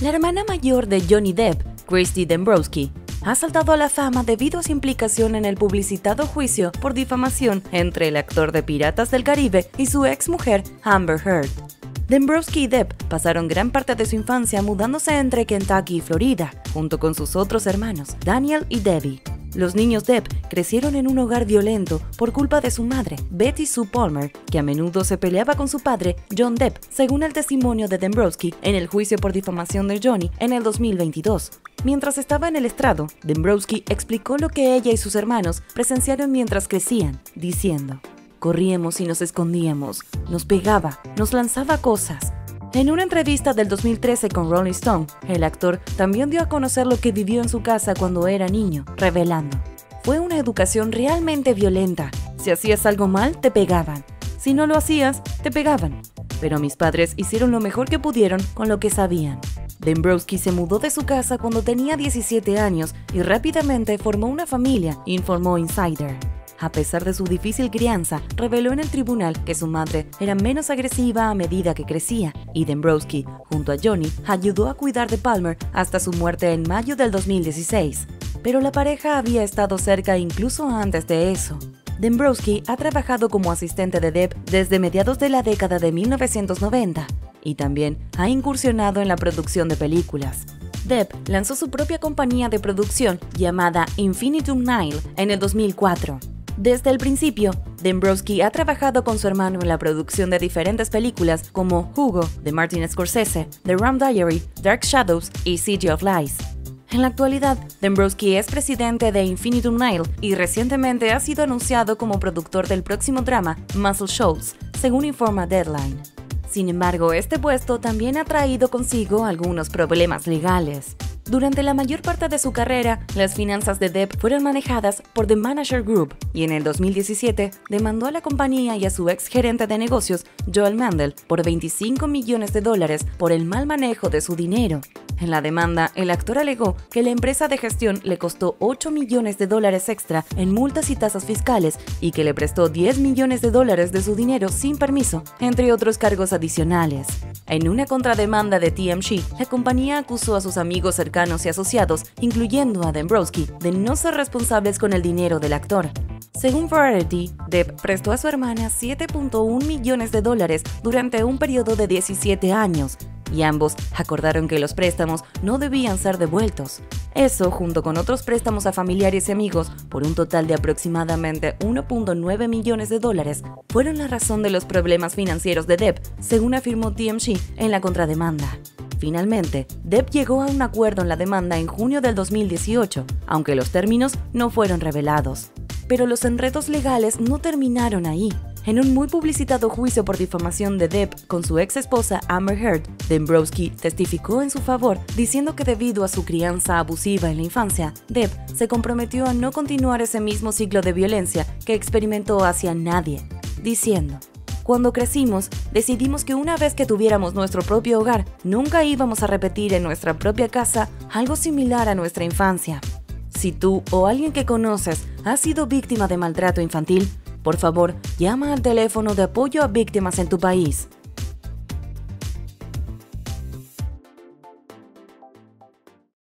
La hermana mayor de Johnny Depp, Christy Dembrowski, ha saltado a la fama debido a su implicación en el publicitado juicio por difamación entre el actor de Piratas del Caribe y su ex mujer Amber Heard. Dembrowski y Depp pasaron gran parte de su infancia mudándose entre Kentucky y Florida, junto con sus otros hermanos, Daniel y Debbie. Los niños Depp crecieron en un hogar violento por culpa de su madre, Betty Sue Palmer, que a menudo se peleaba con su padre, John Depp, según el testimonio de Dembrowski en el juicio por difamación de Johnny en el 2022. Mientras estaba en el estrado, Dembrowski explicó lo que ella y sus hermanos presenciaron mientras crecían, diciendo, Corríamos y nos escondíamos, nos pegaba, nos lanzaba cosas, en una entrevista del 2013 con Rolling Stone, el actor también dio a conocer lo que vivió en su casa cuando era niño, revelando. Fue una educación realmente violenta. Si hacías algo mal, te pegaban. Si no lo hacías, te pegaban. Pero mis padres hicieron lo mejor que pudieron con lo que sabían. Dembrowski se mudó de su casa cuando tenía 17 años y rápidamente formó una familia, informó Insider. A pesar de su difícil crianza, reveló en el tribunal que su madre era menos agresiva a medida que crecía, y Dembrowski, junto a Johnny, ayudó a cuidar de Palmer hasta su muerte en mayo del 2016. Pero la pareja había estado cerca incluso antes de eso. Dembrowski ha trabajado como asistente de Depp desde mediados de la década de 1990 y también ha incursionado en la producción de películas. Depp lanzó su propia compañía de producción llamada Infinitum Nile en el 2004 desde el principio, Dembrowski ha trabajado con su hermano en la producción de diferentes películas como Hugo, de Martin Scorsese, The Ram Diary, Dark Shadows y City of Lies. En la actualidad, Dembrowski es presidente de Infinitum Nile y recientemente ha sido anunciado como productor del próximo drama Muscle Shoals, según informa Deadline. Sin embargo, este puesto también ha traído consigo algunos problemas legales. Durante la mayor parte de su carrera, las finanzas de Depp fueron manejadas por The Manager Group y en el 2017 demandó a la compañía y a su ex gerente de negocios, Joel Mandel, por 25 millones de dólares por el mal manejo de su dinero. En la demanda, el actor alegó que la empresa de gestión le costó 8 millones de dólares extra en multas y tasas fiscales y que le prestó 10 millones de dólares de su dinero sin permiso, entre otros cargos adicionales. En una contrademanda de TMG, la compañía acusó a sus amigos cercanos y asociados, incluyendo a Dembrowski, de no ser responsables con el dinero del actor. Según Variety, Depp prestó a su hermana 7.1 millones de dólares durante un periodo de 17 años, y ambos acordaron que los préstamos no debían ser devueltos. Eso, junto con otros préstamos a familiares y amigos por un total de aproximadamente 1.9 millones de dólares, fueron la razón de los problemas financieros de Depp, según afirmó TMG en la contrademanda. Finalmente, Depp llegó a un acuerdo en la demanda en junio del 2018, aunque los términos no fueron revelados. Pero los enredos legales no terminaron ahí. En un muy publicitado juicio por difamación de Depp con su ex esposa Amber Heard, Dembrowski testificó en su favor diciendo que debido a su crianza abusiva en la infancia, Depp se comprometió a no continuar ese mismo ciclo de violencia que experimentó hacia nadie, diciendo, cuando crecimos, decidimos que una vez que tuviéramos nuestro propio hogar, nunca íbamos a repetir en nuestra propia casa algo similar a nuestra infancia. Si tú o alguien que conoces ha sido víctima de maltrato infantil, por favor, llama al teléfono de apoyo a víctimas en tu país